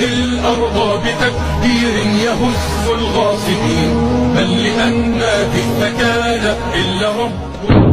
يملأ الأرض بتكبير يهز الغاصبين بل لأن الذئب كان إلا رب